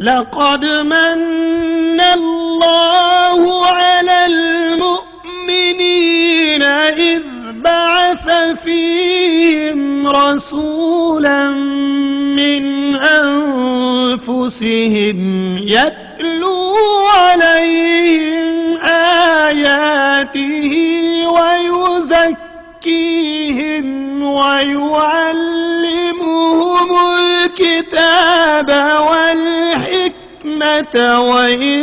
لقد من الله على المؤمنين إذ بعث فيهم رسولا من أنفسهم يتلو عليهم آياته ويزكيهم ويعلمهم الكتاب والحكمة وإن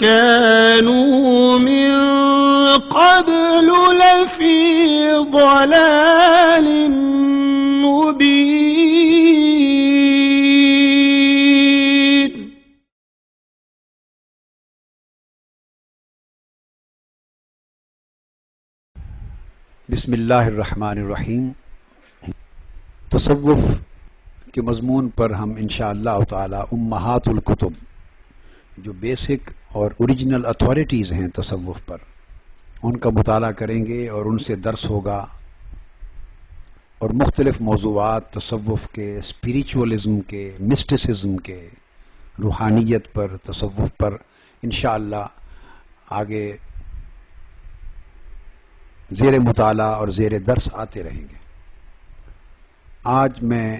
كانوا من قبل لفي ضلال مبين. بسم اللہ الرحمن الرحیم تصوف کے مضمون پر ہم انشاءاللہ اللہ تعالی امہات الکتب، جو بیسک اور اوریجنل اتھارٹیز ہیں تصوف پر، ان کا مطالعہ کریں گے اور ان سے درس ہوگا اور مختلف موضوعات تصوف کے اسپریچولزم کے مسٹسزم کے روحانیت پر تصوف پر انشاءاللہ آگے زیر مطالعہ اور زیر درس آتے رہیں گے۔ آج میں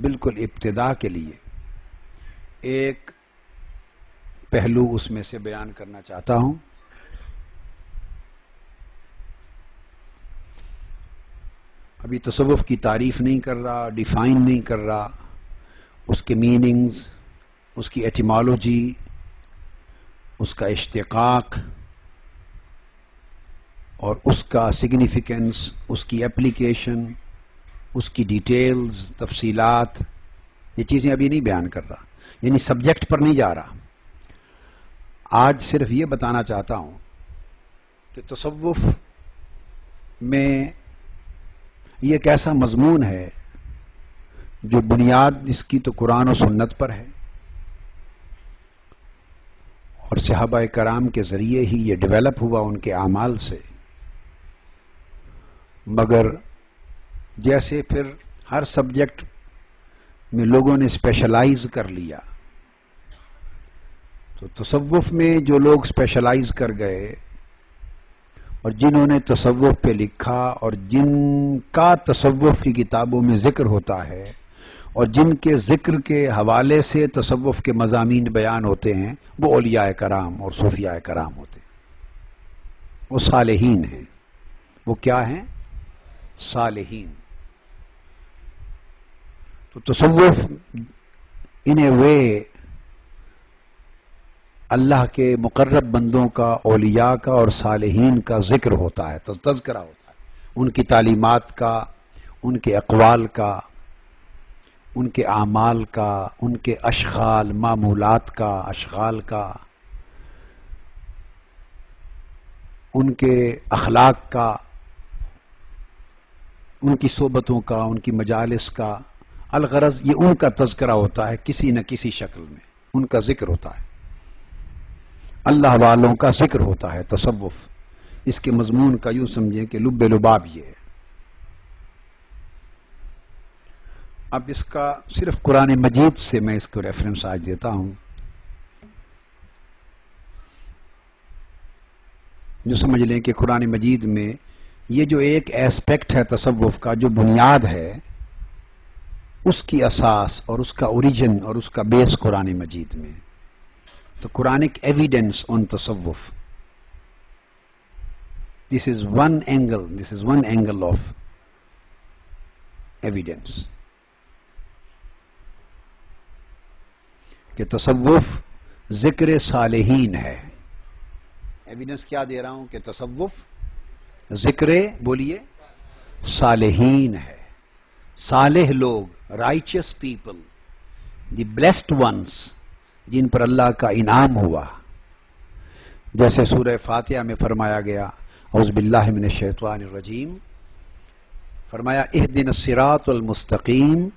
بالکل ابتدا کے لیے ایک پہلو اس میں سے بیان کرنا چاہتا ہوں۔ ابھی تصوف کی تعریف نہیں کر رہا ڈیفائن نہیں کر رہا۔ اس کے میننگز اس کی ایٹیمالوجی اس کا اشتقاق اور اس کا سگنیفیکنس اس کی اپلیکیشن اس کی ڈیٹیلز تفصیلات، یہ چیزیں ابھی نہیں بیان کر رہا یعنی سبجیکٹ پر نہیں جا رہا۔ آج صرف یہ بتانا چاہتا ہوں کہ تصوف میں یہ ایک ایسا مضمون ہے جو بنیاد اس کی تو قرآن و سنت پر ہے، اور صحابہ کرام کے ذریعے ہی یہ ڈیولپ ہوا ان کے اعمال سے۔ مگر جیسے پھر ہر سبجیکٹ میں لوگوں نے اسپیشلائز کر لیا۔ تو تصوف میں جو لوگ اسپیشلائز کر گئے اور جنہوں نے تصوف پہ لکھا اور جن کا تصوف کی کتابوں میں ذکر ہوتا ہے اور جن کے ذکر کے حوالے سے تصوف کے مضامین بیان ہوتے ہیں، وہ اولیاء کرام اور صوفیاء کرام ہوتے ہیں۔ وہ صالحین ہیں۔ وہ کیا ہیں؟ صالحین۔ تو تصوف ان اے وے اللہ کے مقرب بندوں کا، اولیاء کا اور صالحین کا ذکر ہوتا ہے، تو تذکرہ ہوتا ہے۔ ان کی تعلیمات کا، ان کے اقوال کا، ان کے اعمال کا، ان کے اشغال، معمولات کا، اشغال کا، ان کے اخلاق کا، ان کی صحبتوں کا، ان کی مجالس کا۔ الغرض یہ ان کا تذکرہ ہوتا ہے کسی نہ کسی شکل میں، ان کا ذکر ہوتا ہے۔ اللہ والوں کا ذکر ہوتا ہے، تصوف۔ اس کے مضمون کا یوں سمجھیں کہ لب لباب یہ ہے۔ اب اس کا صرف قرآن مجید سے میں اس کو ریفرنس آج دیتا ہوں۔ جو سمجھ لیں کہ قرآن مجید میں یہ جو ایک ایسپیکٹ ہے تصوف کا، جو بنیاد ہے اس کی اساس اور اس کا اوریجن اور اس کا بیس قرآن مجید میں۔ تو قرآنک ایویڈنس آن تصوف۔ This is one angle this is one angle of evidence کہ تصوف ذکر صالحین ہے۔ ایویڈنس کیا دے رہا ہوں کہ تصوف ذکر بولیے صالحین ہے۔ صالح لوگ righteous people the blessed ones جن پر اللہ کا انعام ہوا۔ جیسے سورہ فاتحہ میں فرمایا گیا عوض باللہ من الشیطان الرجیم۔ فرمایا اہدن الصراط المستقیم،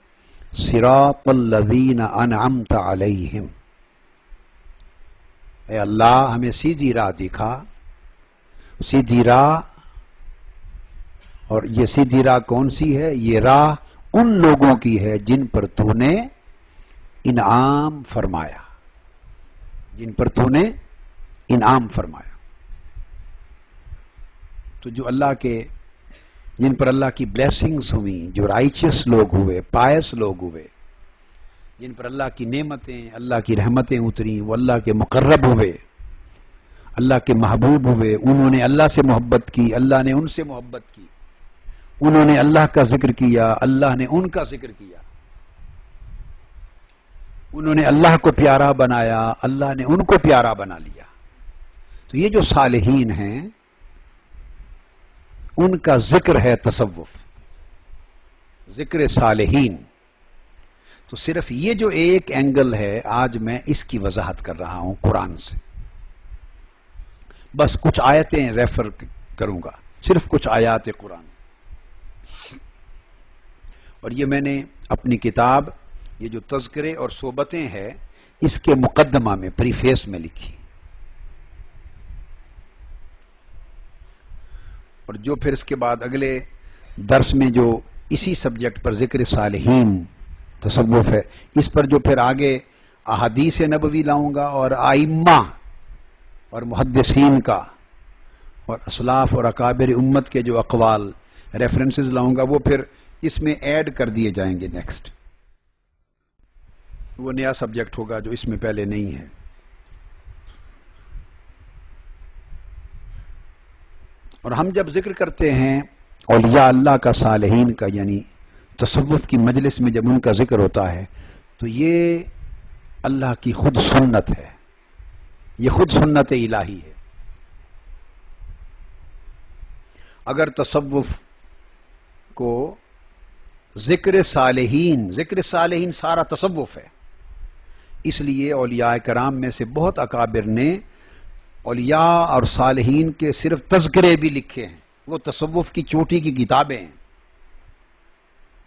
صراط الذین انعمت علیہم۔ اے اللہ، ہمیں سیدھی راہ دکھا۔ سیدھی راہ اور یہ سیدھی راہ کون سی ہے؟ یہ راہ ان لوگوں کی ہے جن پر تو نے انعام فرمایا۔ جن پر تو نے انعام فرمایا۔ تو جو اللہ کے جن پر اللہ کی بلیسنگز ہوئیں، جو رائچس لوگ ہوئے پائس لوگ ہوئے، جن پر اللہ کی نعمتیں، اللہ کی رحمتیں اتریں، وہ اللہ کے مقرب ہوئے، اللہ کے محبوب ہوئے، انہوں نے اللہ سے محبت کی، اللہ نے ان سے محبت کی۔ انہوں نے اللہ کا ذکر کیا، اللہ نے ان کا ذکر کیا۔ انہوں نے اللہ کو پیارا بنایا، اللہ نے ان کو پیارا بنا لیا۔ تو یہ جو صالحین ہیں، ان کا ذکر ہے تصوف، ذکر صالحین۔ تو صرف یہ جو ایک اینگل ہے، آج میں اس کی وضاحت کر رہا ہوں قرآن سے۔ بس کچھ آیتیں ریفر کروں گا، صرف کچھ آیات قرآن۔ اور یہ میں نے اپنی کتاب، یہ جو تذکرے اور صحبتیں ہیں، اس کے مقدمہ میں، پریفیس میں لکھی۔ اور جو پھر اس کے بعد اگلے درس میں جو اسی سبجیکٹ پر ذکر صالحین تصوف ہے، اس پر جو پھر آگے احادیث نبوی لاؤں گا اور آئمہ اور محدثین کا اور اسلاف اور اکابر امت کے جو اقوال ریفرنسز لاؤں گا، وہ پھر اس میں ایڈ کر دیے جائیں گے نیکسٹ وہ نیا سبجیکٹ ہوگا جو اس میں پہلے نہیں ہے۔ اور ہم جب ذکر کرتے ہیں اولیاء اللہ کا صالحین کا یعنی تصوف کی مجلس میں جب ان کا ذکر ہوتا ہے، تو یہ اللہ کی خود سنت ہے۔ یہ خود سنت الہی ہے۔ اگر تصوف کو ذکر صالحین ذکر صالحین سارا تصوف ہے۔ اس لیے اولیاء کرام میں سے بہت اکابر نے اولیاء اور صالحین کے صرف تذکرے بھی لکھے ہیں۔ وہ تصوف کی چوٹی کی کتابیں ہیں۔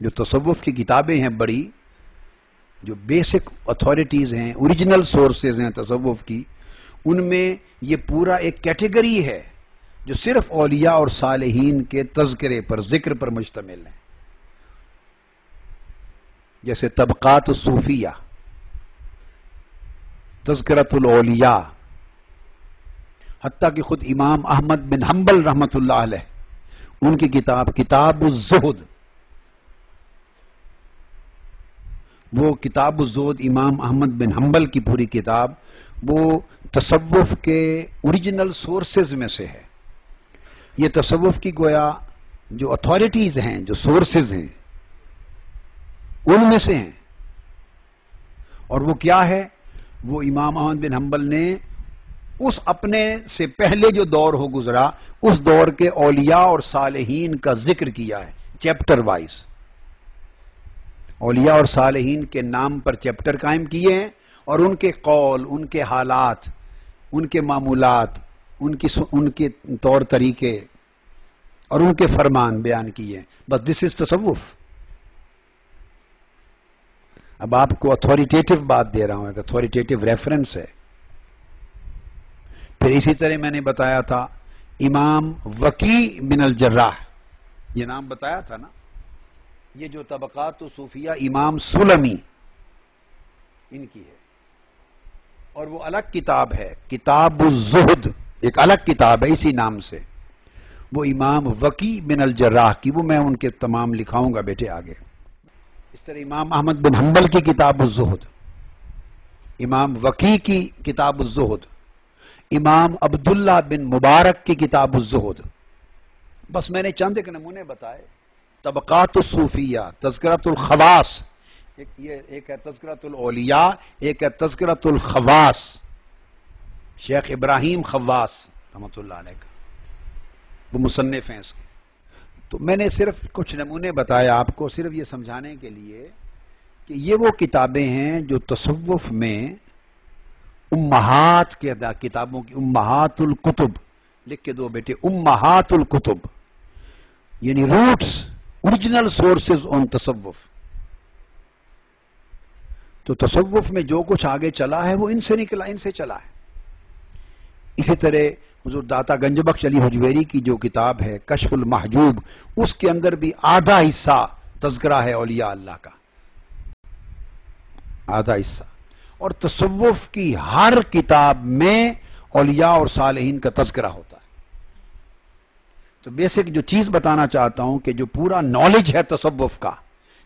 جو تصوف کی کتابیں ہیں بڑی، جو بیسک اتھارٹیز ہیں اوریجنل سورسز ہیں تصوف کی، ان میں یہ پورا ایک کیٹیگری ہے۔ جو صرف اولیاء اور صالحین کے تذکرے پر، ذکر پر مشتمل ہیں۔ جیسے طبقات الصوفیہ تذکرت الاولیاء، حتیٰ کہ خود امام احمد بن حنبل رحمت اللہ علیہ، ان کی کتاب کتاب الزہد۔ وہ کتاب الزہد امام احمد بن حنبل کی پوری کتاب، وہ تصوف کے اوریجنل سورسز میں سے ہے۔ یہ تصوف کی گویا جو اتھارٹیز ہیں، جو سورسز ہیں، ان میں سے ہیں۔ اور وہ کیا ہے؟ وہ امام احمد بن حنبل نے اس اپنے سے پہلے جو دور ہو گزرا، اس دور کے اولیاء اور صالحین کا ذکر کیا ہے چیپٹر وائز اولیاء اور صالحین کے نام پر چیپٹر قائم کیے ہیں اور ان کے قول، ان کے حالات، ان کے معمولات ان کی ان کے طور طریقے اور ان کے فرمان بیان کیے۔ بس دس از تصوف۔ اب آپ کو اتھارٹیٹو بات دے رہا ہوں، ایک اتھارٹیٹو ریفرنس ہے۔ پھر اسی طرح میں نے بتایا تھا، امام وکی بن الجراح، یہ نام بتایا تھا نا؟ یہ جو طبقات و صوفیہ، امام سلمی، ان کی ہے۔ اور وہ الگ کتاب ہے، کتاب الزہد۔ ایک الگ کتاب ہے اسی نام سے۔ وہ امام وکی بن الجراح کی، وہ میں ان کے تمام لکھاؤں گا بیٹے آگے۔ اس طرح امام احمد بن حنبل کی کتاب الزہد۔ امام وکی کی کتاب الزہد۔ امام عبداللہ بن مبارک کی کتاب الزہد۔ بس میں نے چند ایک نمونے بتائے۔ طبقات الصوفیہ تذکرت الخواس ایک یہ، ایک ہے تذکرت الاولیاء، ایک ہے تذکرت الخواس شیخ ابراہیم خواس رحمۃ اللہ علیہ کا۔ وہ مصنف ہیں اس کے۔ تو میں نے صرف کچھ نمونے بتایا آپ کو، صرف یہ سمجھانے کے لیے کہ یہ وہ کتابیں ہیں جو تصوف میں امہات کے کتابوں کی امہات القتب لکھ کے دو بیٹے، امہات القتب یعنی روٹس اوریجنل سورسز آن تصوف۔ تو تصوف میں جو کچھ آگے چلا ہے، وہ ان سے نکلا، ان سے چلا ہے۔ اسی طرح حضور داتا گنج بخش علی حجویری کی جو کتاب ہے کشف المحجوب، اس کے اندر بھی آدھا حصہ تذکرہ ہے اولیاء اللہ کا۔ آدھا حصہ۔ اور تصوف کی ہر کتاب میں اولیاء اور صالحین کا تذکرہ ہوتا ہے۔ تو بیسک جو چیز بتانا چاہتا ہوں کہ جو پورا نالج ہے تصوف کا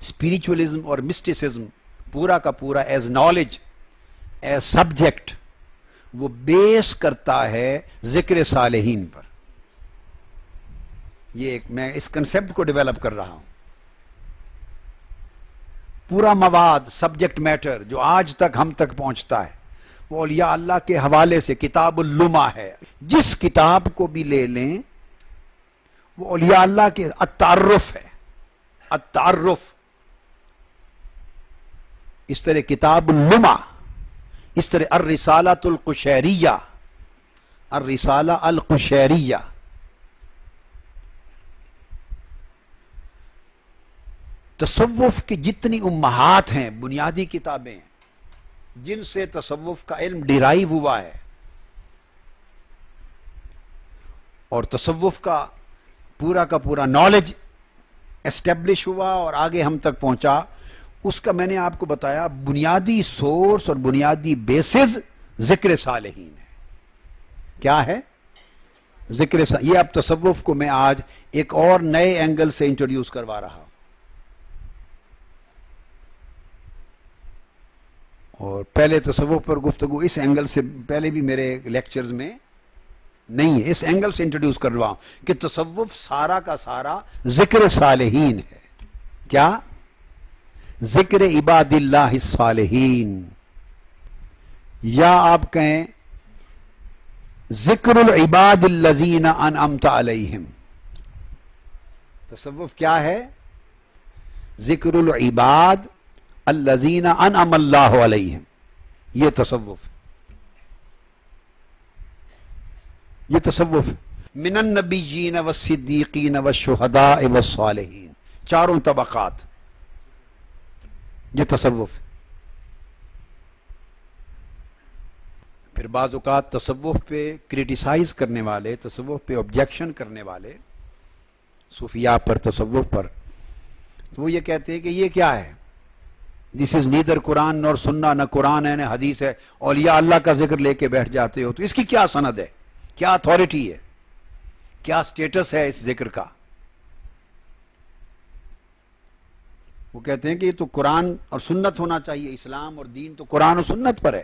اسپریچولزم اور مسٹسزم پورا کا پورا ایز نالج ایز سبجیکٹ وہ بیس کرتا ہے ذکر صالحین پر۔ یہ ایک میں اس کنسپٹ کو ڈیولپ کر رہا ہوں۔ پورا مواد سبجیکٹ میٹر جو آج تک ہم تک پہنچتا ہے، وہ اولیاء اللہ کے حوالے سے کتاب اللما ہے۔ جس کتاب کو بھی لے لیں، وہ اولیاء اللہ کے التعرف ہے۔ التعرف اس طرح کتاب اللما اس طرح الرسالۃ القشیریہ الرسالہ القشیریہ۔ تصوف کی جتنی امہات ہیں، بنیادی کتابیں، جن سے تصوف کا علم ڈیرائیو ہوا ہے، اور تصوف کا پورا کا پورا نالج اسٹیبلش ہوا اور آگے ہم تک پہنچا۔ اس کا میں نے آپ کو بتایا، بنیادی سورس اور بنیادی بیسز ذکر صالحین ہے۔ کیا ہے؟ ذکر یہ اب تصوف کو میں آج ایک اور نئے اینگل سے انٹروڈیوس کروا رہا ہوں۔ اور پہلے تصوف پر گفتگو اس اینگل سے پہلے بھی میرے لیکچرز میں نہیں ہے۔ اس اینگل سے انٹروڈیوس کر رہا ہوں کہ تصوف سارا کا سارا ذکر صالحین ہے۔ کیا؟ ذکر عباد اللہ صالحین یا آپ کہیں، ذکر العباد الزین انعمت علیہم۔ تصوف کیا ہے؟ ذکر العباد الزین انعم اللہ علیہم۔ یہ تصوف۔ یہ تصوف۔ من النبیین والصدیقین والشہداء والصالحین۔ چاروں طبقات۔ یہ تصوف۔ پھر بعض اوقات تصوف پہ کریٹیسائز کرنے والے، تصوف پہ آبجیکشن کرنے والے صوفیاء پر، تصوف پر۔ تو وہ یہ کہتے ہیں کہ یہ کیا ہے؟ دس از نیدر قرآن اور سننا نہ قرآن ہے، نہ حدیث ہے۔ اولیاء اللہ کا ذکر لے کے بیٹھ جاتے ہو تو اس کی کیا سند ہے؟ کیا اتھارٹی ہے؟ کیا سٹیٹس ہے اس ذکر کا؟ وہ کہتے ہیں کہ یہ تو قرآن اور سنت ہونا چاہیے، اسلام اور دین تو قرآن اور سنت پر ہے۔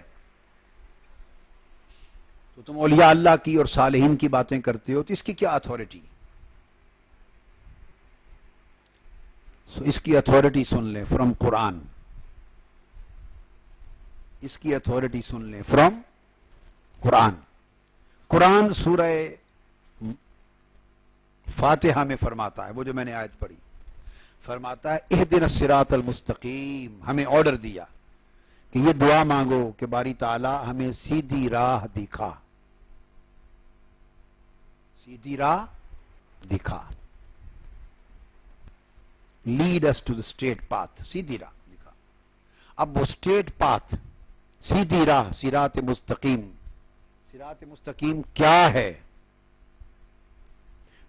تو تم اولیاء اللہ کی اور صالحین کی باتیں کرتے ہو تو اس کی کیا اتھارٹی سو اس کی اتھارٹی سن لیں فرام قرآن۔ اس کی اتھارٹی سن لیں فرام قرآن۔ قرآن سورہ فاتحہ میں فرماتا ہے، وہ جو میں نے آیت پڑھی۔ فرماتا ہے اہ دن سرات المستقیم، ہمیں آرڈر دیا کہ یہ دعا مانگو کہ باری تعالی ہمیں سیدھی راہ دکھا۔ سیدھی راہ دکھا۔ Lead us to the straight path سیدھی راہ دکھا۔ اب وہ اسٹیٹ پاتھ سیدھی راہ سرات مستقیم۔ سرات مستقیم کیا ہے؟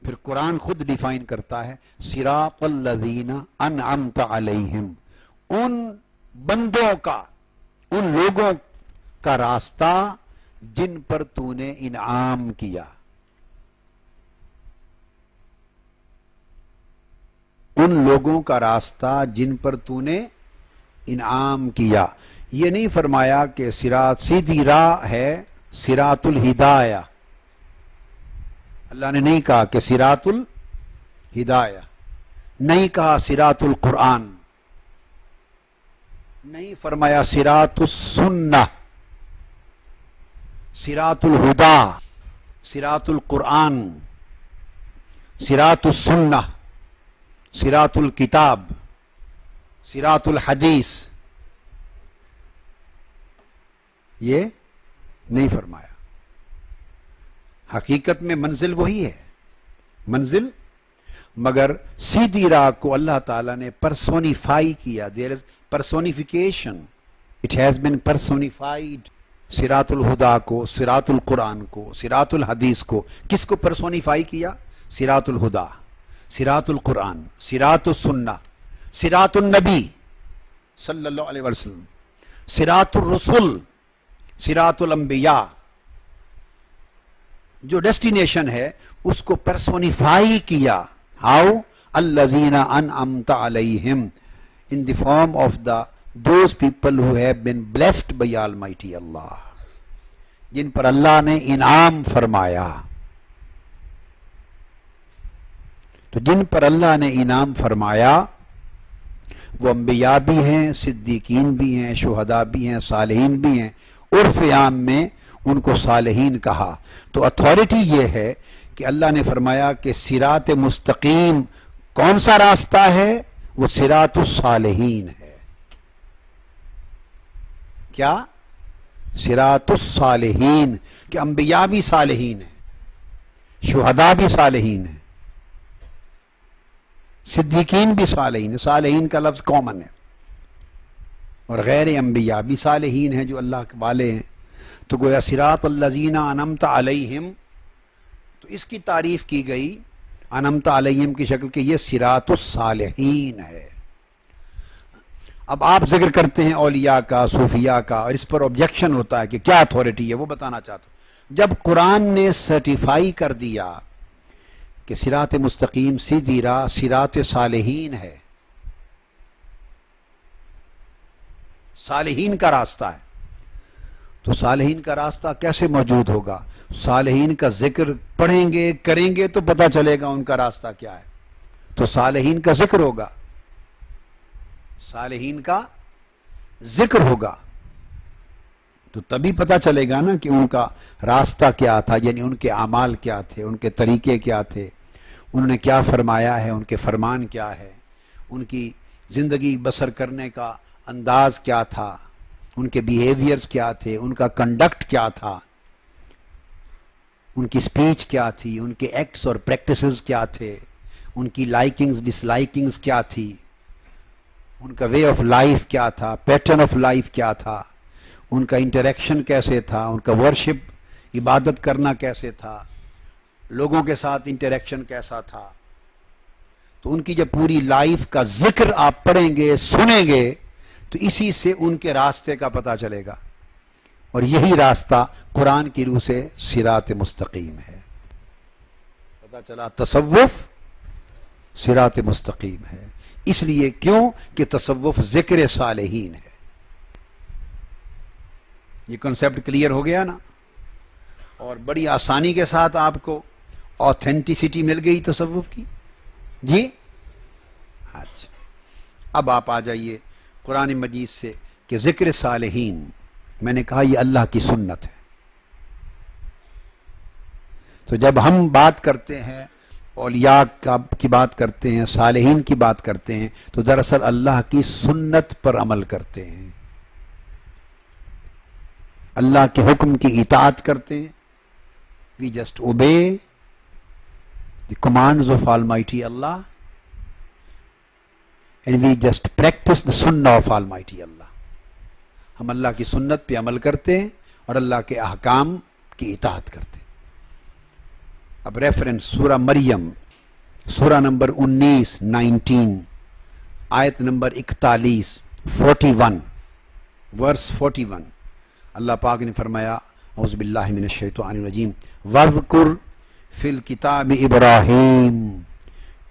پھر قرآن خود ڈیفائن کرتا ہے سراط الذین انعمت علیہم۔ ان بندوں کا، ان لوگوں کا راستہ جن پر تو نے انعام کیا۔ ان لوگوں کا راستہ جن پر تو نے انعام کیا۔ یہ نہیں فرمایا کہ سرات سیدھی راہ ہے سرات الہدایہ۔ اللہ نے نہیں کہا کہ سرات الہدایہ نہیں کہا سرات القرآن نہیں فرمایا سرات السنہ سرات الہدا سرات القرآن سرات السنہ سرات الکتاب سرات الحدیث یہ نہیں فرمایا۔ حقیقت میں منزل وہی ہے۔ منزل؟ مگر سیدھی راہ کو اللہ تعالیٰ نے پرسونیفائی کیا۔ There is personification it has been personified سرات الہدا کو سرات القرآن کو سرات الحدیث کو۔ کس کو پرسونیفائی کیا؟ سرات الہدا سرات القرآن سرات السنہ سرات النبی صلی اللہ علیہ وسلم سرات الرسول سرات الانبیاء۔ جو ڈیسٹینیشن ہے، اس کو پرسونیفائی کیا. ہاؤ الزین امتا علیہم in the form of the those people who have been blessed by Almighty Allah جن پر اللہ نے انعام فرمایا. تو جن پر اللہ نے انعام فرمایا، وہ انبیاء بھی ہیں، صدیقین بھی ہیں، شہداء بھی ہیں، صالحین بھی ہیں، عرف عام میں ان کو صالحین کہا۔ تو اتھارٹی یہ ہے کہ اللہ نے فرمایا کہ سرات مستقیم کون سا راستہ ہے؟ وہ سرات الصالحین ہے۔ کیا؟ سرات الصالحین، کہ انبیاء بھی صالحین ہیں، شہداء بھی صالحین ہیں، صدیقین بھی صالحین ہیں۔ صالحین کا لفظ کامن ہے۔ اور غیر انبیاء بھی صالحین ہیں جو اللہ کے والے ہیں۔ تو گویا سرات الزین انمتا علیہم، تو اس کی تعریف کی گئی انمتا علیہم کی شکل کہ یہ سرات الصالحین ہے۔ اب آپ ذکر کرتے ہیں اولیاء کا، صوفیاء کا، اور اس پر آبجیکشن ہوتا ہے کہ کیا اتھارٹی ہے، وہ بتانا چاہتا ہوں۔ جب قرآن نے سرٹیفائی کر دیا کہ سرات مستقیم سیدھی راہ سرات صالحین ہے۔ صالحین کا راستہ ہے۔ تو صالحین کا راستہ کیسے موجود ہوگا؟ صالحین کا ذکر پڑھیں گے، کریں گے تو پتا چلے گا ان کا راستہ کیا ہے۔ تو صالحین کا ذکر ہوگا۔ صالحین کا ذکر ہوگا۔ تو تبھی پتا چلے گا نا کہ ان کا راستہ کیا تھا یعنی ان کے اعمال کیا تھے، ان کے طریقے کیا تھے۔ انہوں نے کیا فرمایا ہے، ان کے فرمان کیا ہے؟ ان کی زندگی بسر کرنے کا انداز کیا تھا؟ ان کے بیہیویئرز کیا تھے؟ ان کا کنڈکٹ کیا تھا؟ ان کی سپیچ کیا تھی؟ ان کے ایکٹس اور پریکٹسز کیا تھے؟ ان کی لائکنگز ڈس لائکنگز کیا تھی؟ ان کا وے آف لائف کیا تھا؟ پیٹرن آف لائف کیا تھا؟ ان کا انٹریکشن کیسے تھا؟ ان کا ورشپ عبادت کرنا کیسے تھا؟ لوگوں کے ساتھ انٹریکشن کیسا تھا؟ تو ان کی جب پوری لائف کا ذکر آپ پڑھیں گے، سنیں گے تو اسی سے ان کے راستے کا پتہ چلے گا۔ اور یہی راستہ قرآن کی روح سے سرات مستقیم ہے۔ پتہ چلا تصوف سرات مستقیم ہے۔ اس لیے کیوں کہ تصوف ذکر صالحین ہے۔ یہ کنسپٹ کلیئر ہو گیا نا؟ اور بڑی آسانی کے ساتھ آپ کو آتھینٹیسٹی مل گئی تصوف کی۔ جی؟ اچھا۔ اب آپ آ جائیے۔ قرآن مجید سے کہ ذکر صالحین، میں نے کہا یہ اللہ کی سنت ہے۔ تو جب ہم بات کرتے ہیں، اولیاء کی بات کرتے ہیں، صالحین کی بات کرتے ہیں، تو دراصل اللہ کی سنت پر عمل کرتے ہیں۔ اللہ کے حکم کی اطاعت کرتے ہیں۔ We just obey the commands of Almighty Allah and we just practise the sunnah of all mighty اللہ ہم اللہ کی سنت پہ عمل کرتے ہیں اور اللہ کے احکام کی اطاعت کرتے ہیں۔ اب ریفرنس سورہ مریم، سورہ نمبر انیس، نائنٹین، آیت نمبر اکتالیس، forty one, verse forty one. Allah پاک نے فرمایا، اعوذ باللہ من الشیطان الرجیم وَذْكُرْ فِي الْكِتَابِ ابراہیم۔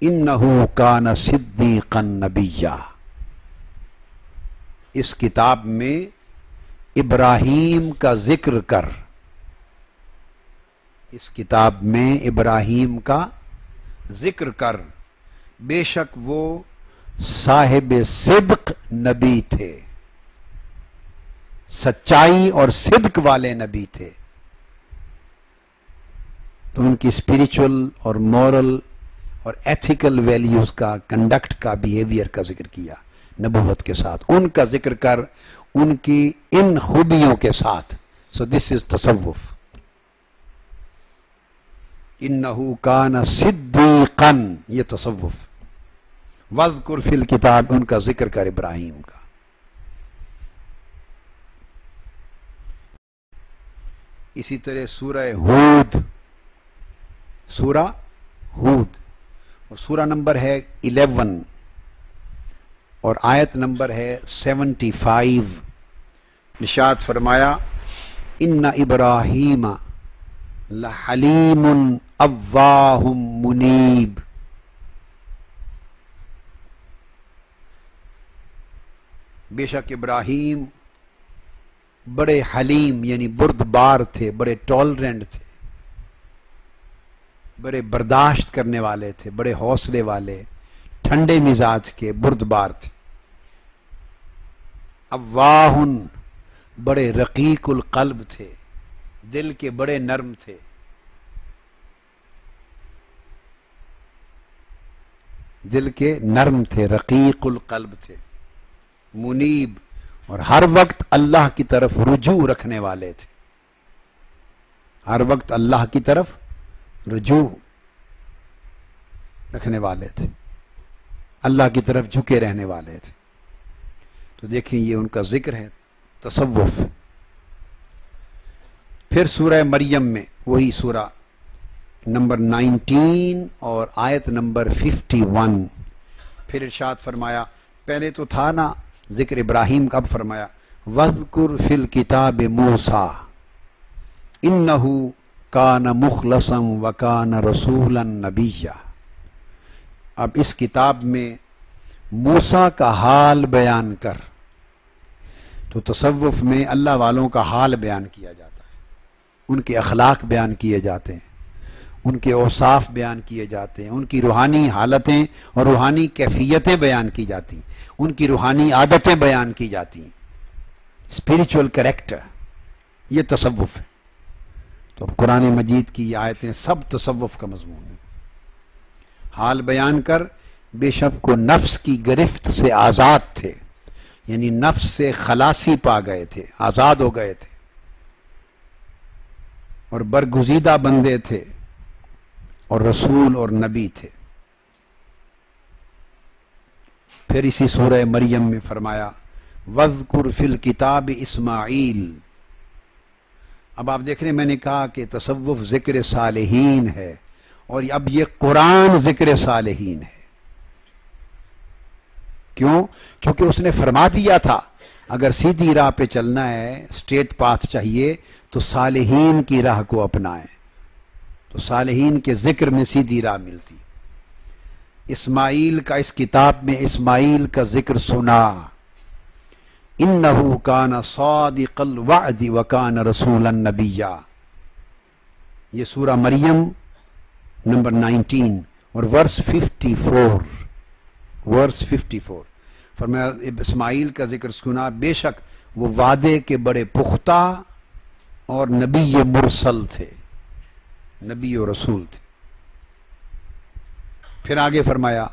انہو کان صدیقا نبیہ اس کتاب میں ابراہیم کا ذکر کر، اس کتاب میں ابراہیم کا ذکر کر، بے شک وہ صاحب صدق نبی تھے، سچائی اور صدق والے نبی تھے۔ تو ان کی اسپریچول اور مورل اور ایتھیکل ویلیوز کا کنڈکٹ کا بیہیوئر کا ذکر کیا نبوت کے ساتھ۔ ان کا ذکر کر ان کی ان خوبیوں کے ساتھ۔ سو دس از تصوف۔ انہو کان صدیقن یہ تصوف۔ وذکر فی الکتاب، ان کا ذکر کر ابراہیم کا۔ اسی طرح سورہ ہود۔ سورہ ہود۔ اور سورہ نمبر ہے الیون اور آیت نمبر ہے سیونٹی فائیو۔ نشاد فرمایا، ان ابراہیم لحلیم اواہم منیب۔ بے شک ابراہیم بڑے حلیم یعنی برد بار تھے، بڑے ٹالرنٹ تھے۔ بڑے برداشت کرنے والے تھے، بڑے حوصلے والے، ٹھنڈے مزاج کے برد بار تھے۔ اواہن بڑے رقیق القلب تھے، دل کے بڑے نرم تھے۔ دل کے نرم تھے، رقیق القلب تھے۔ منیب اور ہر وقت اللہ کی طرف رجوع رکھنے والے تھے۔ ہر وقت اللہ کی طرف رجوع رکھنے والے تھے۔ اللہ کی طرف جھکے رہنے والے تھے۔ تو دیکھیں یہ ان کا ذکر ہے، تصوف۔ پھر سورہ مریم میں وہی سورہ نمبر نائنٹین اور آیت نمبر ففٹی ون۔ پھر ارشاد فرمایا، پہلے تو تھا نا ذکر ابراہیم کا فرمایا وذکر فی الکتاب موسا انہو کان مخلصم و کان رسولا نبیہ اب اس کتاب میں موسا کا حال بیان کر۔ تو تصوف میں اللہ والوں کا حال بیان کیا جاتا ہے۔ ان کے اخلاق بیان کیے جاتے ہیں۔ ان کے اوصاف بیان کیے جاتے ہیں۔ ان کی روحانی حالتیں اور روحانی کیفیتیں بیان کی جاتی ہیں۔ ان کی روحانی عادتیں بیان کی جاتی ہیں۔ اسپرچل کریکٹر یہ تصوف ہے۔ تو اب قرآن مجید کی یہ آیتیں سب تصوف کا مضمون ہے حال بیان کر، بے شک کو نفس کی گرفت سے آزاد تھے یعنی نفس سے خلاصی پا گئے تھے، آزاد ہو گئے تھے۔ اور برگزیدہ بندے تھے اور رسول اور نبی تھے۔ پھر اسی سورہ مریم میں فرمایا وزقر فل کتاب اسماعیل۔ اب آپ دیکھ رہے ہیں میں نے کہا کہ تصوف ذکر صالحین ہے اور اب یہ قرآن ذکر صالحین ہے۔ کیوں؟ کیونکہ اس نے فرما دیا تھا، اگر سیدھی راہ پہ چلنا ہے اسٹیٹ پاتھ چاہیے، تو صالحین کی راہ کو اپنائیں۔ تو صالحین کے ذکر میں سیدھی راہ ملتی۔ اسماعیل کا اس کتاب میں اسماعیل کا ذکر سنا۔ انہو کان صادق الوعد وکان رسول النبیہ یہ سورہ مریم نمبر نائنٹین اور verse fifty four. Verse fifty four. فرمایا اسماعیل کا ذکر سنا، بے شک وہ وعدے کے بڑے پختہ اور نبی مرسل تھے، نبی و رسول تھے۔ پھر آگے فرمایا،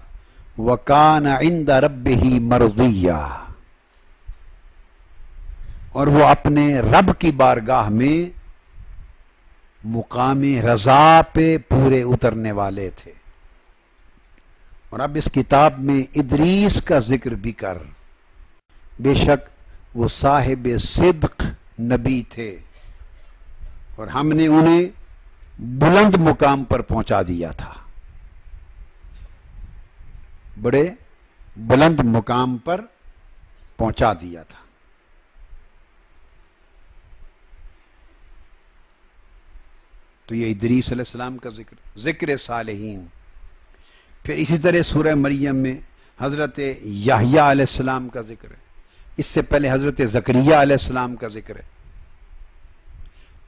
وکان عند رب ہی مرضیہ۔ اور وہ اپنے رب کی بارگاہ میں مقام رضا پہ پورے اترنے والے تھے۔ اور اب اس کتاب میں ادریس کا ذکر بھی کر۔ بے شک وہ صاحب صدق نبی تھے۔ اور ہم نے انہیں بلند مقام پر پہنچا دیا تھا۔ بڑے بلند مقام پر پہنچا دیا تھا۔ تو یہ ادریس علیہ السلام کا ذکر ذکر صالحین۔ پھر اسی طرح سورہ مریم میں حضرت یاہیا علیہ السلام کا ذکر ہے۔ اس سے پہلے حضرت زکریہ علیہ السلام کا ذکر ہے۔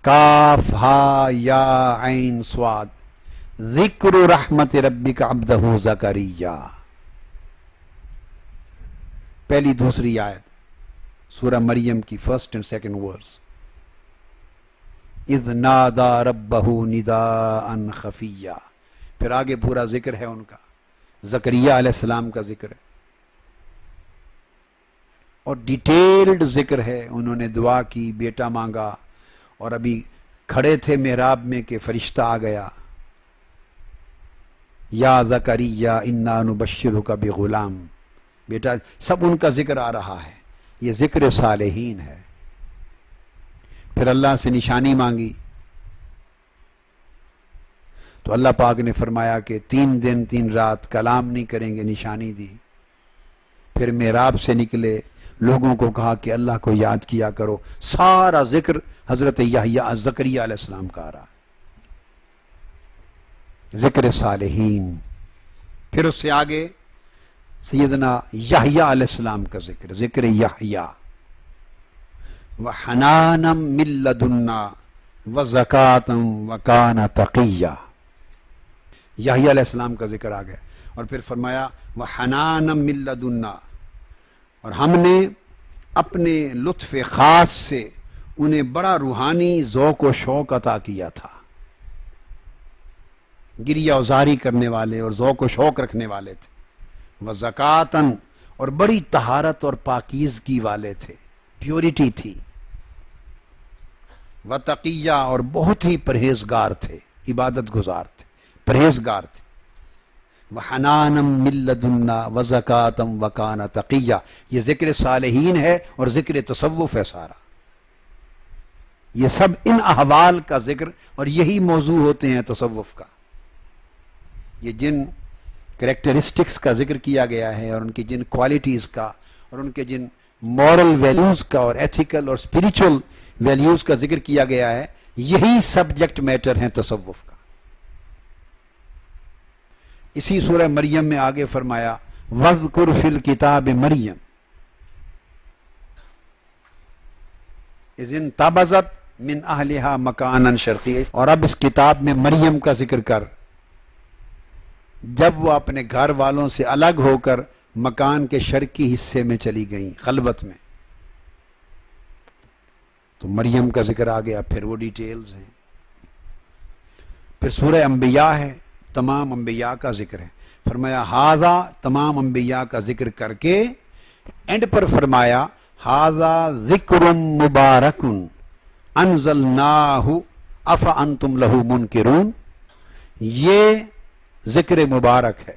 کاف ہا یا عین سواد۔ ذکر رحمت ربی کا ابدہ زکریہ پہلی دوسری آیت۔ سورہ مریم کی فرسٹ اینڈ سیکنڈ ورس اذ نادا ربہ ندا ان خفیہ پھر آگے پورا ذکر ہے ان کا۔ زکریہ علیہ السلام کا ذکر ہے۔ اور ڈیٹیلڈ ذکر ہے۔ انہوں نے دعا کی، بیٹا مانگا۔ اور ابھی کھڑے تھے محراب میں کہ فرشتہ آ گیا۔ یا زکری یا انا نبشر کا بھی غلام بیٹا، سب ان کا ذکر آ رہا ہے۔ یہ ذکر صالحین ہے۔ پھر اللہ سے نشانی مانگی۔ تو اللہ پاک نے فرمایا کہ تین دن، تین رات کلام نہیں کریں گے، نشانی دی۔ پھر محراب سے نکلے، لوگوں کو کہا کہ اللہ کو یاد کیا کرو۔ سارا ذکر حضرت یحییٰ زکریہ علیہ السلام کا آ رہا۔ ذکر صالحین۔ پھر اس سے آگے سیدنا یحییٰ علیہ السلام کا ذکر ذکر یحییٰ۔ وحنانم من لدنا وزکاتم وکان تقیہ۔ یحییٰ علیہ السلام کا ذکر آ گیا اور پھر فرمایا وحنانم من لدنا۔ اور ہم نے اپنے لطف خاص سے انہیں بڑا روحانی ذوق و شوق عطا کیا تھا۔ گریا ازاری کرنے والے اور ذوق و شوق رکھنے والے تھے۔ وہ زکاتن اور بڑی تہارت اور پاکیزگی والے تھے۔ پیورٹی تھی۔ وہ تقیہ اور بہت ہی پرہیزگار تھے، عبادت گزار تھے، پرہیزگار تھے۔ وہ حنانم ملدنا و زکاتم وکان تقیہ یہ ذکر صالحین ہے اور ذکر تصوف ہے سارا۔ یہ سب ان احوال کا ذکر اور یہی موضوع ہوتے ہیں تصوف کا۔ یہ جن کریکٹرسٹکس کا ذکر کیا گیا ہے اور ان کی جن کوالٹیز کا اور ان کے جن مورل ویلیوز کا اور ایتھیکل اور اسپریچل ویلیوز کا ذکر کیا گیا ہے، یہی سبجیکٹ میٹر ہیں تصوف کا۔ اسی سورہ مریم میں آگے فرمایا، وَذْكُرْ فِي الْكِتَابِ مریم۔ اذن تابزت من اہلہا مکانا شرقی اور اب اس کتاب میں مریم کا ذکر کر۔ جب وہ اپنے گھر والوں سے الگ ہو کر مکان کے شرقی حصے میں چلی گئیں، خلوت میں۔ تو مریم کا ذکر آ گیا، پھر وہ ڈیٹیلز ہیں۔ پھر سورہ انبیاء ہے، تمام انبیاء کا ذکر ہے۔ فرمایا ہاضا تمام انبیاء کا ذکر کر کے اینڈ پر فرمایا ہاضا ذکر مبارکن انزلناہ اف انتم لہو منکرون؟ یہ ذکر مبارک ہے۔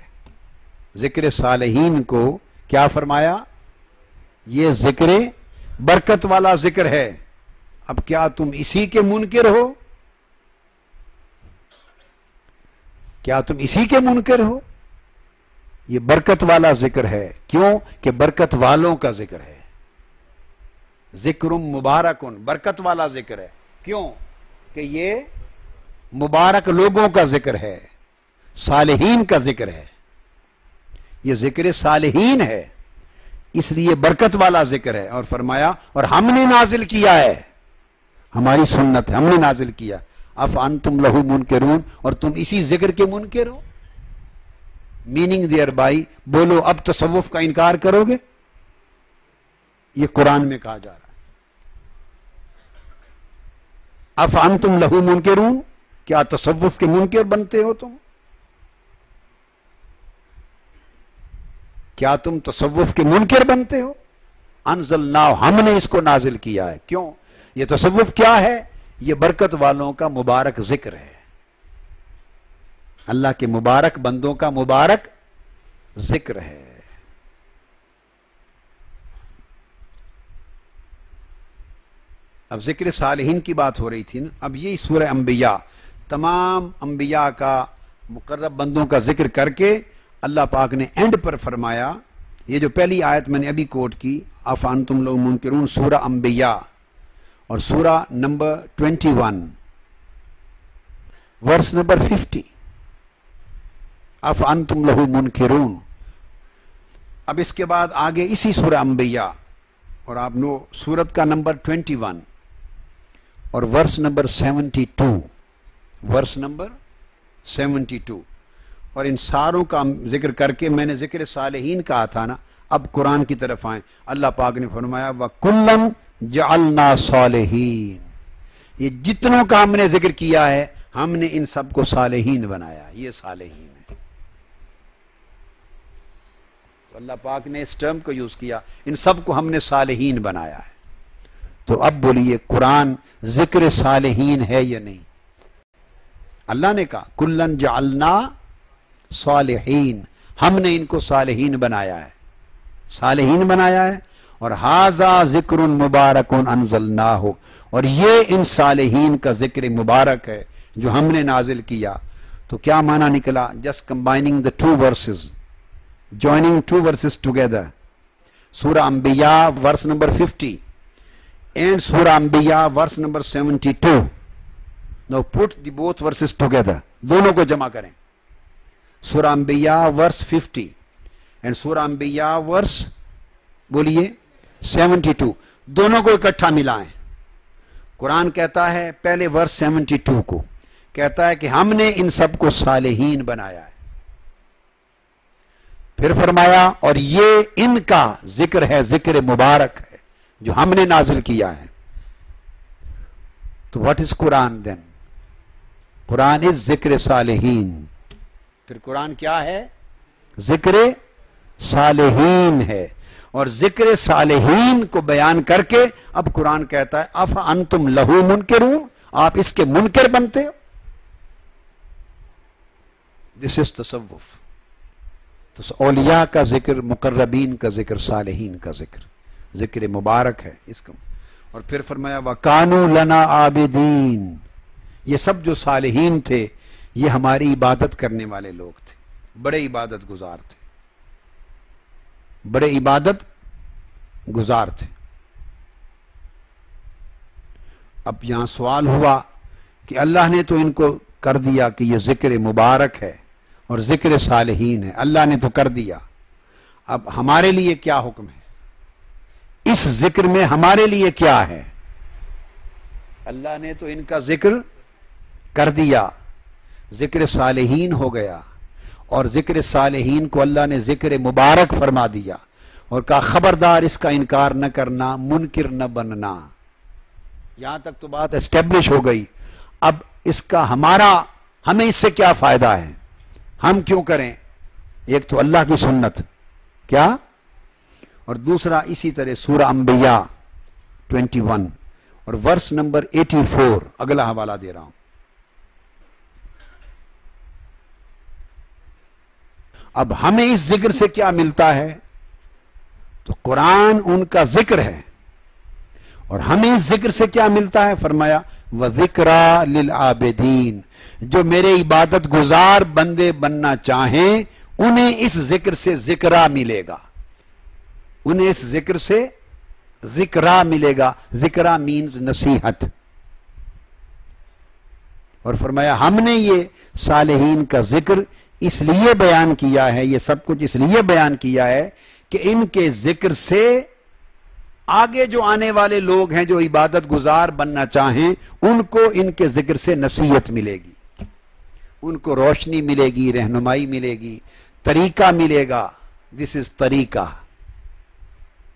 ذکر صالحین کو کیا فرمایا؟ یہ ذکر برکت والا ذکر ہے۔ اب کیا تم اسی کے منکر ہو؟ کیا تم اسی کے منکر ہو؟ یہ برکت والا ذکر ہے۔ کیوں؟ کہ برکت والوں کا ذکر ہے۔ ذکر مبارکن، برکت والا ذکر ہے۔ کیوں؟ کہ یہ مبارک لوگوں کا ذکر ہے۔ صالحین کا ذکر ہے۔ یہ ذکر صالحین ہے۔ اس لیے برکت والا ذکر ہے۔ اور فرمایا، اور ہم نے نازل کیا ہے۔ ہماری سنت ہے، ہم نے نازل کیا۔ اف ان تم لہو منکرون، اور تم اسی ذکر کے منکر ہو۔ میننگ دیئر بائی بولو اب تصوف کا انکار کرو گے۔ یہ قرآن میں کہا جا رہا ہے۔ اف ان تم لہو منکرون، کیا تصوف کے منکر بنتے ہو تم؟ کیا تم تصوف کے منکر بنتے ہو؟ انزل ہم نے اس کو نازل کیا ہے۔ کیوں؟ یہ تصوف کیا ہے؟ یہ برکت والوں کا مبارک ذکر ہے۔ اللہ کے مبارک بندوں کا مبارک ذکر ہے۔ اب ذکر صالحین کی بات ہو رہی تھی نا، اب یہی سورہ انبیاء، تمام انبیاء کا مقرب بندوں کا ذکر کر کے اللہ پاک نے اینڈ پر فرمایا۔ یہ جو پہلی آیت میں نے ابھی کوٹ کی افان تم لوگ منکرون سورہ انبیاء۔ اور سورہ number twenty one. Verse number fifty. If ان تم لہو منکرون۔ اب اس کے بعد آگے اسی سورہ انبیاء۔ اور آپ نو سورت کا نمبر ٹوینٹی ون۔ اور verse number seventy two. Verse number seventy two. اور ان ساروں کا ذکر کر کے میں نے ذکر صالحین کہا تھا نا، اب قرآن کی طرف آئیں۔ اللہ پاک نے فرمایا وہ کلن جعلنا صالحین۔ یہ جتنوں کا ہم نے ذکر کیا ہے، ہم نے ان سب کو صالحین بنایا۔ یہ صالحین ہے تو اللہ پاک نے اس ٹرم کو یوز کیا۔ ان سب کو ہم نے صالحین بنایا ہے۔ تو اب بولیے، قرآن ذکر صالحین ہے یا نہیں؟ اللہ نے کہا، کلن جعلنا صالحین۔ ہم نے ان کو صالحین بنایا ہے۔ صالحین بنایا ہے۔ اور حاضہ ذکر مبارکن انزل نہ ہو اور یہ ان صالحین کا ذکر مبارک ہے جو ہم نے نازل کیا۔ تو کیا معنی نکلا؟ Just combining the two verses. Joining two verses together. سورہ Anbiya verse number fifty. And سورہ Anbiya verse number seventy two. No, put the both verses together. دونوں کو جمع کریں۔ سورہ انبیاء ورس ففٹی۔ اینڈ سورہ انبیاء ورس، بولیے۔ سیونٹی ٹو دونوں کو اکٹھا ملائیں۔ قرآن کہتا ہے پہلے ورس سیونٹی ٹو کو۔ کہتا ہے کہ ہم نے ان سب کو صالحین بنایا ہے۔ پھر فرمایا، اور یہ ان کا ذکر ہے، ذکر مبارک ہے، جو ہم نے نازل کیا ہے۔ تو واٹ از قرآن دین قرآن از ذکر صالحین۔ پھر قرآن کیا ہے؟ ذکر صالحین ہے۔ اور ذکر صالحین کو بیان کر کے اب قرآن کہتا ہے اف انتم لہو منکرون؟ آپ اس کے منکر بنتے ہو۔ دس از تصوف۔ تو اولیاء کا ذکر، مقربین کا ذکر، صالحین کا ذکر۔ ذکر مبارک ہے اس کا۔ اور پھر فرمایا وَقَانُوا لنا عَابِدِينَ یہ سب جو صالحین تھے، یہ ہماری عبادت کرنے والے لوگ تھے۔ بڑے عبادت گزار تھے۔ بڑے عبادت گزار تھے۔ اب یہاں سوال ہوا کہ اللہ نے تو ان کو کر دیا کہ یہ ذکر مبارک ہے اور ذکر صالحین ہے۔ اللہ نے تو کر دیا۔ اب ہمارے لیے کیا حکم ہے؟ اس ذکر میں ہمارے لیے کیا ہے؟ اللہ نے تو ان کا ذکر کر دیا۔ ذکر صالحین ہو گیا۔ اور ذکر صالحین کو اللہ نے ذکر مبارک فرما دیا اور کہا، خبردار اس کا انکار نہ کرنا، منکر نہ بننا۔ یہاں تک تو بات اسٹیبلش ہو گئی۔ اب اس کا ہمارا، ہمیں اس سے کیا فائدہ ہے؟ ہم کیوں کریں؟ ایک تو اللہ کی سنت۔ کیا؟ اور دوسرا اسی طرح سورہ انبیاء 21 اور ورس نمبر 84 اگلا حوالہ دے رہا ہوں۔ اب ہمیں اس ذکر سے کیا ملتا ہے؟ تو قرآن ان کا ذکر ہے۔ اور ہمیں اس ذکر سے کیا ملتا ہے؟ فرمایا وہ ذکر للعابدین جو میرے عبادت گزار بندے بننا چاہیں، انہیں اس ذکر سے ذکرہ ملے گا۔ انہیں اس ذکر سے ذکرہ ملے گا۔ ذکرہ مینز نصیحت۔ اور فرمایا، ہم نے یہ صالحین کا ذکر اس لیے بیان کیا ہے، یہ سب کچھ اس لیے بیان کیا ہے کہ ان کے ذکر سے آگے جو آنے والے لوگ ہیں، جو عبادت گزار بننا چاہیں، ان کو ان کے ذکر سے نصیحت ملے گی۔ ان کو روشنی ملے گی، رہنمائی ملے گی، طریقہ ملے گا۔ دس از طریقہ۔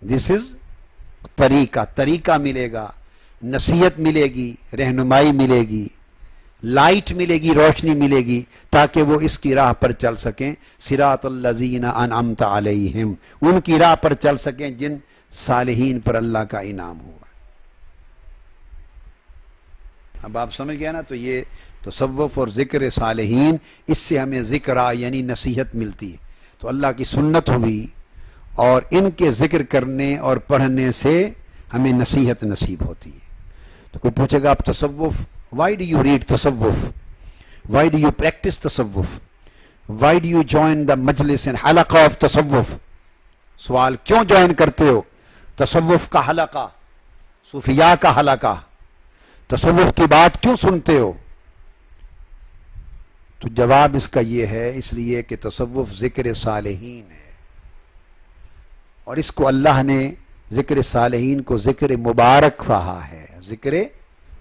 دس از طریقہ۔ طریقہ ملے گا، نصیحت ملے گی، رہنمائی ملے گی۔ لائٹ ملے گی، روشنی ملے گی تاکہ وہ اس کی راہ پر چل سکیں۔ سراط الزین انعمت علیہم، ان کی راہ پر چل سکیں جن صالحین پر اللہ کا انعام ہوا۔ اب آپ سمجھ گئے نا؟ تو یہ تصوف اور ذکر صالحین، اس سے ہمیں ذکر یعنی نصیحت ملتی ہے۔ تو اللہ کی سنت ہوئی اور ان کے ذکر کرنے اور پڑھنے سے ہمیں نصیحت نصیب ہوتی ہے۔ تو کوئی پوچھے گا آپ تصوف Why do you read tasawwuf? Why do you practice tasawwuf? Why do you join the majlis and halaqah of tasawwuf? سوال کیوں جوائن کرتے ہو تصوف کا حلقہ صوفیاء کا حلقہ تصوف کی بات کیوں سنتے ہو تو جواب اس کا یہ ہے، اس لیے کہ تصوف ذکر صالحین ہے اور اس کو اللہ نے ذکر صالحین کو ذکر مبارک کہا ہے ذکر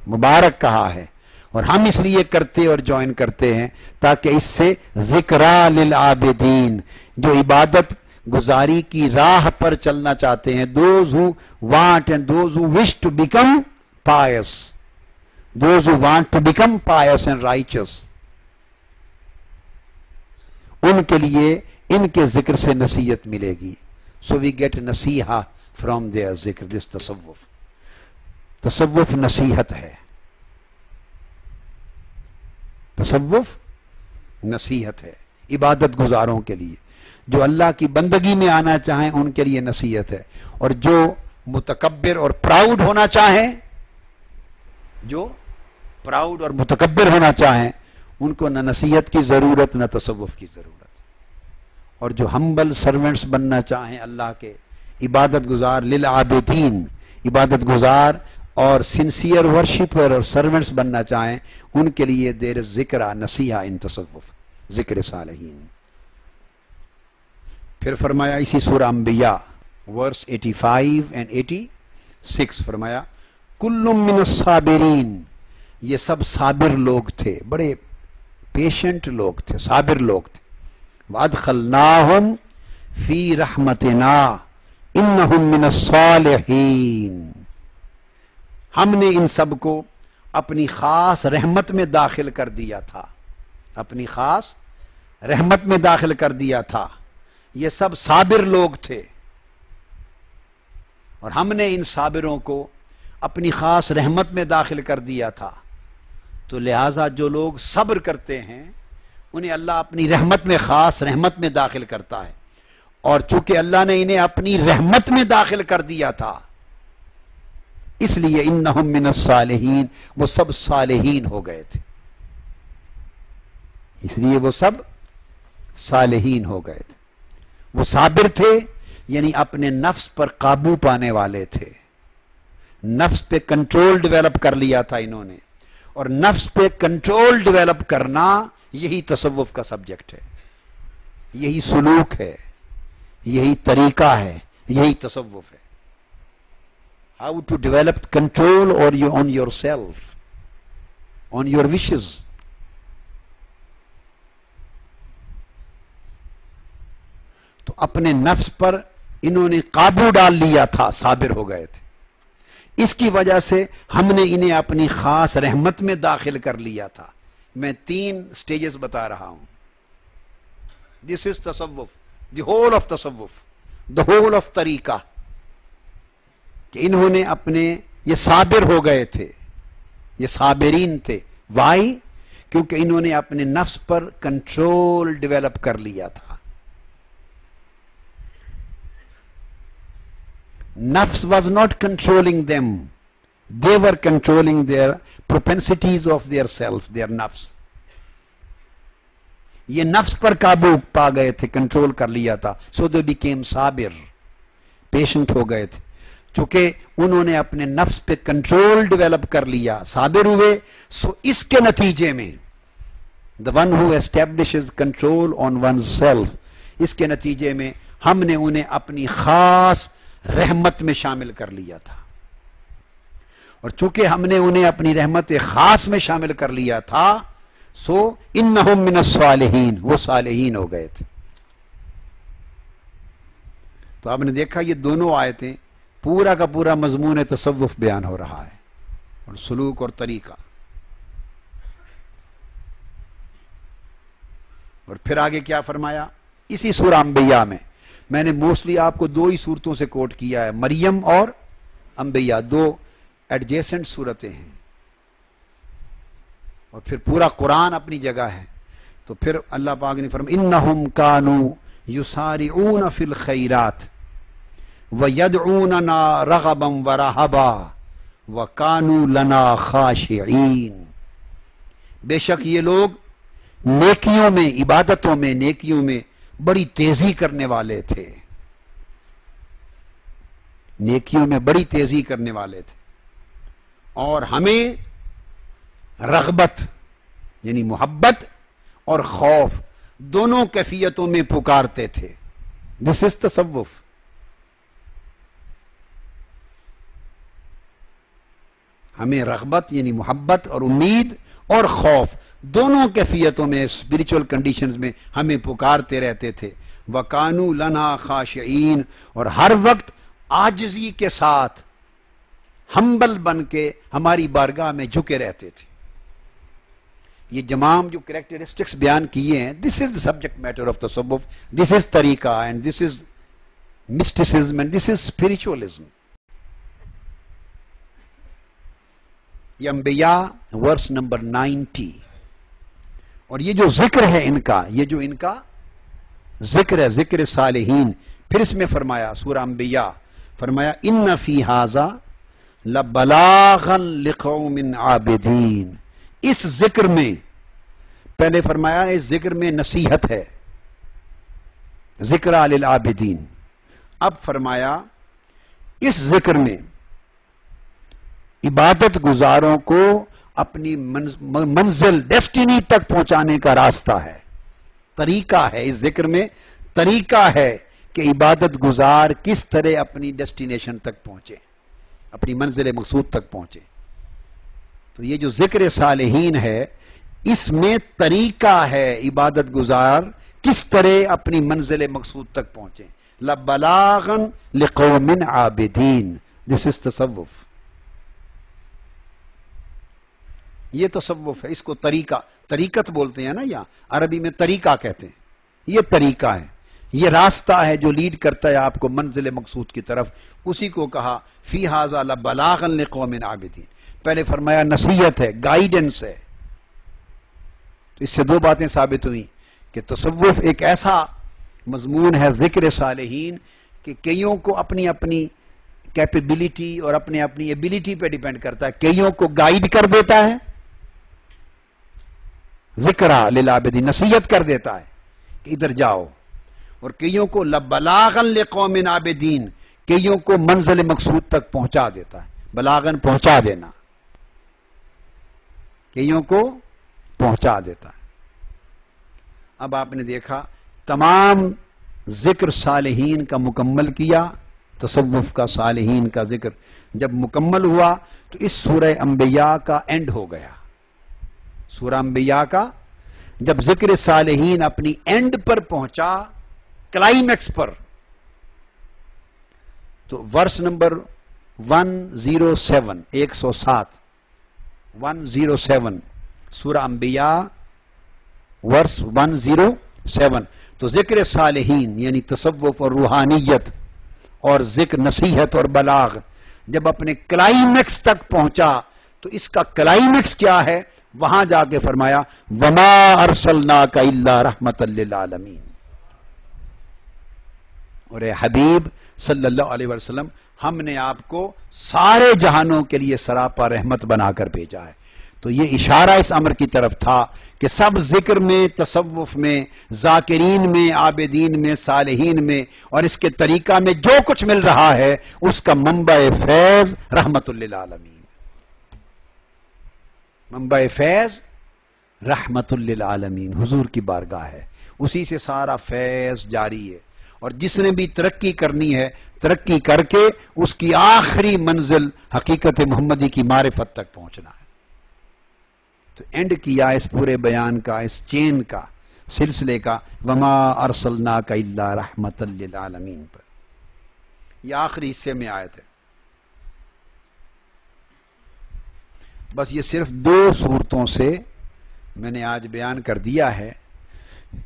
مبارک کہا ہے۔ اور ہم اس لیے کرتے اور جوائن کرتے ہیں تاکہ اس سے ذکرا للعابدین، جو عبادت گزاری کی راہ پر چلنا چاہتے ہیں۔ Those who want and those who wish to become pious those who want to become pious and riches ان کے لیے ان کے ذکر سے نصیحت ملے گی۔ سو وی گیٹ نصیحہ فرام دیئر ذکر دس تصوف۔ تصوف نصیحت ہے۔ تصوف نصیحت ہے، عبادت گزاروں کے لیے۔ جو اللہ کی بندگی میں آنا چاہیں ان کے لیے نصیحت ہے۔ اور جو متکبر اور پراؤڈ ہونا چاہیں، جو پراؤڈ اور متکبر ہونا چاہیں، ان کو نہ نصیحت کی ضرورت، نہ تصوف کی ضرورت۔ اور جو ہمبل سرونٹس بننا چاہیں، اللہ کے عبادت گزار للعابدین۔ عبادت گزار اور سنسیئر ورشپر اور سرونٹس بننا چاہیں، ان کے لیے دیر ذکر، نصیحہ، ان تصوف، ذکر صالحین۔ پھر فرمایا اسی سورہ انبیاء ورس 85 اینڈ 86 فرمایا، کل من الصابرین، یہ سب صابر لوگ تھے، بڑے پیشنٹ لوگ تھے، صابر لوگ تھے۔ وَأَدْخَلْنَاهُمْ فِي رَحْمَتِنَا، إِنَّهُمْ مِنَ الصَّالِحِينَ۔ ہم نے ان سب کو اپنی خاص رحمت میں داخل کر دیا تھا۔ اپنی خاص رحمت میں داخل کر دیا تھا۔ یہ سب صابر لوگ تھے۔ اور ہم نے ان صابروں کو اپنی خاص رحمت میں داخل کر دیا تھا۔ تو لہٰذا جو لوگ صبر کرتے ہیں، انہیں اللہ اپنی رحمت میں، خاص رحمت میں داخل کرتا ہے۔ اور چونکہ اللہ نے انہیں اپنی رحمت میں داخل کر دیا تھا اس لیے انہم من الصالحین، وہ سب صالحین ہو گئے تھے۔ اس لیے وہ سب صالحین ہو گئے تھے۔ وہ صابر تھے یعنی اپنے نفس پر قابو پانے والے تھے۔ نفس پہ کنٹرول ڈیولپ کر لیا تھا انہوں نے۔ اور نفس پہ کنٹرول ڈیولپ کرنا یہی تصوف کا سبجیکٹ ہے۔ یہی سلوک ہے۔ یہی طریقہ ہے۔ یہی تصوف ہے۔ How to develop control over you on your self on your wishes تو اپنے نفس پر انہوں نے قابو ڈال لیا تھا، صابر ہو گئے تھے۔ اس کی وجہ سے ہم نے انہیں اپنی خاص رحمت میں داخل کر لیا تھا۔ میں تین سٹیجز بتا رہا ہوں۔ دس از تصوف دی ہول آف تصوف دا ہول آف طریقہ۔ کہ انہوں نے اپنے یہ صابر ہو گئے تھے، یہ صابرین تھے۔ وائی کیونکہ انہوں نے اپنے نفس پر کنٹرول ڈیولپ کر لیا تھا۔ نفس was not controlling them they were controlling their propensities of their self their نفس۔ یہ نفس پر قابو پا گئے تھے کنٹرول کر لیا تھا۔ سو دے بیکیم صابر پیشنٹ ہو گئے تھے۔ چونکہ انہوں نے اپنے نفس پہ کنٹرول ڈیولپ کر لیا، صابر ہوئے۔ سو اس کے نتیجے میں the one who establish control on one self اس کے نتیجے میں ہم نے انہیں اپنی خاص رحمت میں شامل کر لیا تھا۔ اور چونکہ ہم نے انہیں اپنی رحمت خاص میں شامل کر لیا تھا سو ان من الصالحین، وہ صالحین ہو گئے تھے۔ تو آپ نے دیکھا یہ دونوں آیتیں پورا کا پورا مضمون تصوف بیان ہو رہا ہے اور سلوک اور طریقہ۔ اور پھر آگے کیا فرمایا؟ اسی سورہ انبیاء میں۔ میں نے موسٹلی آپ کو دو ہی صورتوں سے کوٹ کیا ہے، مریم اور انبیاء۔ دو ایڈجیسنٹ صورتیں ہیں۔ اور پھر پورا قرآن اپنی جگہ ہے۔ تو پھر اللہ پاک نے فرم انہم کانو یسارعون فی الخیرات۔ ویدعوننا رغبا ورہبا وکانو لنا خاشعین بے شک یہ لوگ نیکیوں میں، عبادتوں میں، نیکیوں میں بڑی تیزی کرنے والے تھے۔ نیکیوں میں بڑی تیزی کرنے والے تھے۔ اور ہمیں رغبت یعنی محبت اور خوف دونوں کیفیتوں میں پکارتے تھے۔ دس از تصوف۔ ہمیں رغبت یعنی محبت اور امید اور خوف دونوں کیفیتوں میں اسپرچل کنڈیشنز میں ہمیں پکارتے رہتے تھے۔ وکانو لنا خاشعین اور ہر وقت آجزی کے ساتھ ہمبل بن کے ہماری بارگاہ میں جھکے رہتے تھے۔ یہ جمام جو کریکٹرسٹکس بیان کیے ہیں this is the subject matter of تصوف دس از طریقہ and this is mysticism and this is spiritualism Anbiya verse number ninety. اور یہ جو ذکر ہے ان کا، یہ جو ان کا ذکر ہے، ذکر صالحین، پھر اس میں فرمایا سورہ انبیاء، فرمایا، ان فی حاضا لبلاغا لقوم عابدین۔ اس ذکر میں، پہلے فرمایا، اس ذکر میں نصیحت ہے۔ ذکر للعابدین۔ اب فرمایا، اس ذکر میں عبادت گزاروں کو اپنی منزل، ڈیسٹینی تک پہنچانے کا راستہ ہے۔ طریقہ ہے اس ذکر میں۔ طریقہ ہے کہ عبادت گزار کس طرح اپنی ڈیسٹینیشن تک پہنچے، اپنی منزل مقصود تک پہنچے۔ تو یہ جو ذکر صالحین ہے، اس میں طریقہ ہے عبادت گزار کس طرح اپنی منزل مقصود تک پہنچے۔ لبلاغن لقوم عابدین دس از تصوف یہ تصوف ہے، اس کو طریقہ، طریقت بولتے ہیں نا یا عربی میں طریقہ کہتے ہیں۔ یہ طریقہ ہے۔ یہ راستہ ہے جو لیڈ کرتا ہے آپ کو منزل مقصود کی طرف۔ اسی کو کہا، فی حاض بلاغن قوم عابدین۔ پہلے فرمایا نصیحت ہے گائیڈنس ہے۔ تو اس سے دو باتیں ثابت ہوئی کہ تصوف ایک ایسا مضمون ہے، ذکر صالحین، کہ کئیوں کو اپنی اپنی کیپیبلٹی اور اپنی اپنی ایبلٹی پہ ڈیپینڈ کرتا ہے۔ کئیوں کو گائیڈ کر دیتا ہے۔ ذکر للعبدی نصیحت کر دیتا ہے کہ ادھر جاؤ۔ اور کئیوں کو لبلاغن لقوم عابدین، کئیوں کو منزل مقصود تک پہنچا دیتا ہے۔ بلاغن پہنچا دینا۔ کئیوں کو پہنچا دیتا ہے۔ اب آپ نے دیکھا، تمام ذکر صالحین کا مکمل کیا، تصوف کا صالحین کا ذکر۔ جب مکمل ہوا تو اس سورہ انبیاء کا اینڈ ہو گیا۔ سورہ انبیاء کا، جب ذکر صالحین اپنی اینڈ پر پہنچا کلائمیکس پر، تو verse number one zero seven ایک سو سات ون زیرو سیون سورہ انبیاء، ورس ون زیرو سیون تو ذکر صالحین یعنی تصوف اور روحانیت اور ذکر نصیحت اور بلاغ، جب اپنے کلائمیکس تک پہنچا، تو اس کا کلائمیکس کیا ہے؟ وہاں جا کے فرمایا، وما ارسلنا کا اللہ رحمت للعالمین اور اے حبیب صلی اللہ علیہ وسلم، ہم نے آپ کو سارے جہانوں کے لیے سراپا رحمت بنا کر بھیجا ہے۔ تو یہ اشارہ اس امر کی طرف تھا کہ سب ذکر میں، تصوف میں، ذاکرین میں، عابدین میں، صالحین میں اور اس کے طریقہ میں جو کچھ مل رہا ہے، اس کا منبع فیض رحمت للعالمین۔ منبع فیض رحمت للعالمین، حضور کی بارگاہ ہے۔ اسی سے سارا فیض جاری ہے۔ اور جس نے بھی ترقی کرنی ہے، ترقی کر کے اس کی آخری منزل حقیقت محمدی کی معرفت تک پہنچنا ہے۔ تو اینڈ کیا اس پورے بیان کا، اس چین کا، سلسلے کا؟ وما ارسلنا کا اللہ رحمت للعالمین پر۔ یہ آخری حصے میں آئے تھے بس یہ صرف دو صورتوں سے میں نے آج بیان کر دیا ہے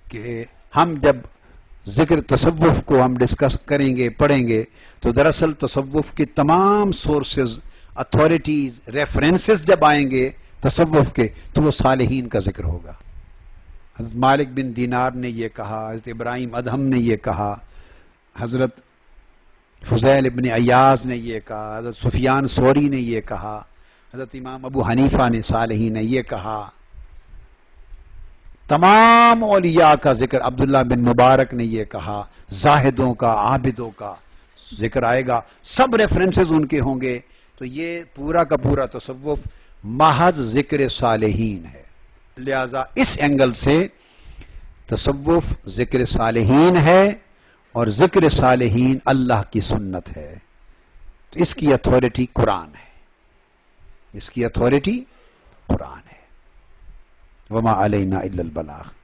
کہ ہم جب ذکر تصوف کو ہم ڈسکس کریں گے، پڑھیں گے، تو دراصل تصوف کے تمام سورسز اتھارٹیز ریفرنسز جب آئیں گے تصوف کے، تو وہ صالحین کا ذکر ہوگا۔ حضرت مالک بن دینار نے یہ کہا، حضرت ابراہیم ادہم نے یہ کہا، حضرت فضیل ابن ایاز نے یہ کہا، حضرت سفیان سوری نے یہ کہا۔ حضرت امام ابو حنیفہ نے صالحین نے یہ کہا، تمام اولیاء کا ذکر عبداللہ بن مبارک نے یہ کہا، زاہدوں کا، عابدوں کا ذکر آئے گا، سب ریفرنسز ان کے ہوں گے۔ تو یہ پورا کا پورا تصوف محض ذکر صالحین ہے۔ لہذا اس اینگل سے تصوف ذکر صالحین ہے اور ذکر صالحین اللہ کی سنت ہے۔ تو اس کی اتھارٹی قرآن ہے۔ اس کی اتھارٹی قرآن ہے۔ وما علینا الا البلاغ۔